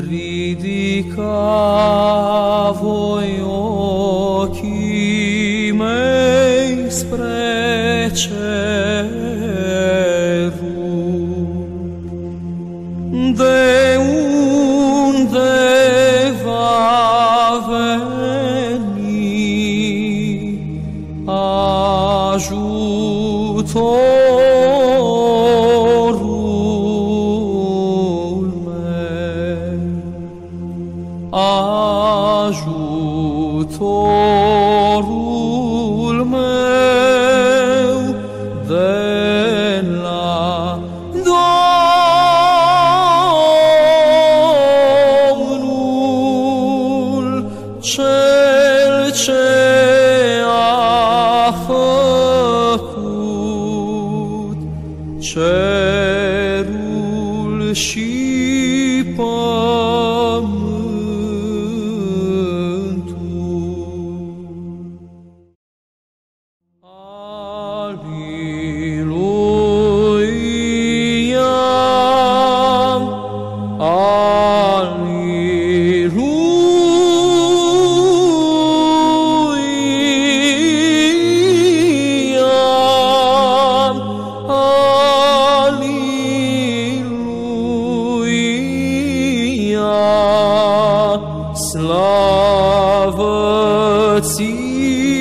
ridica voi ochi mei spre cerum de unde va veni ajutor ajutorul meu de la Domnul cel ce a făcut cerul și Slava Ție.